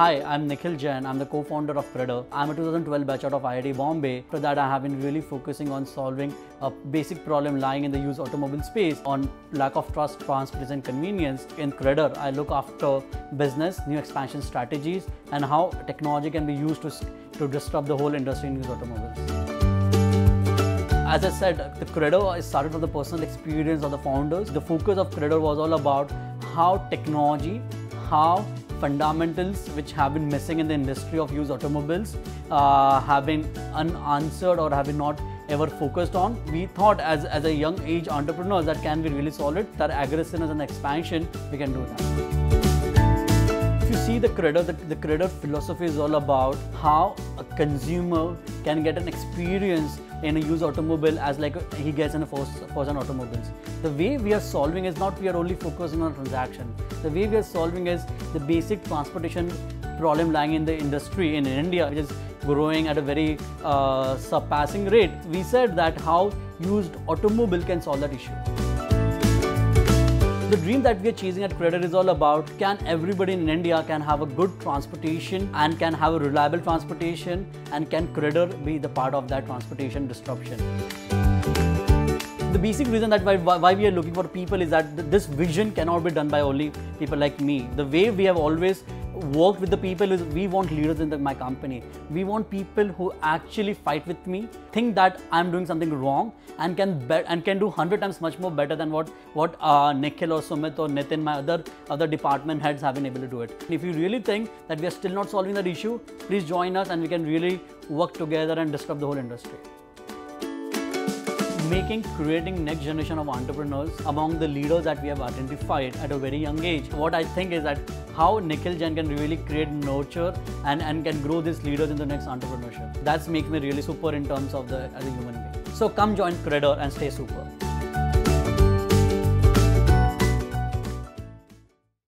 Hi, I'm Nikhil Jain. I'm the co-founder of CredR. I'm a 2012 batch out of IIT Bombay. After that, I have been really focusing on solving a basic problem lying in the used automobile space on lack of trust, transparency, and convenience. In CredR, I look after business, new expansion strategies, and how technology can be used to, to disrupt the whole industry in used automobiles. As I said, the CredR started from the personal experience of the founders. The focus of CredR was all about how technology, how fundamentals which have been missing in the industry of used automobiles uh, have been unanswered or have been not ever focused on. We thought as, as a young age entrepreneurs that can be really solid, that aggressiveness and expansion, we can do that. The CredR, the, the philosophy is all about how a consumer can get an experience in a used automobile as like he gets in a first, first automobiles. The way we are solving is not we are only focusing on transaction. The way we are solving is the basic transportation problem lying in the industry in India, which is growing at a very uh, surpassing rate. We said that how used automobile can solve that issue. The dream that we are chasing at CredR is all about can everybody in India can have a good transportation and can have a reliable transportation and can CredR be the part of that transportation disruption. The basic reason that why, why we are looking for people is that this vision cannot be done by only people like me. The way we have always worked with the people is we want leaders in the, my company. We want people who actually fight with me, think that I'm doing something wrong, and can bet and can do hundred times much more better than what what uh, Nikhil or Sumit or Nitin, my other other department heads, have been able to do it. If you really think that we are still not solving that issue, please join us and we can really work together and disrupt the whole industry making creating next generation of entrepreneurs among the leaders that we have identified at a very young age. What i think is that how nikhil jain can really create nurture and, and can grow these leaders in the next entrepreneurship. That's makes me really super in terms of the as a human being. So come join CredR and stay super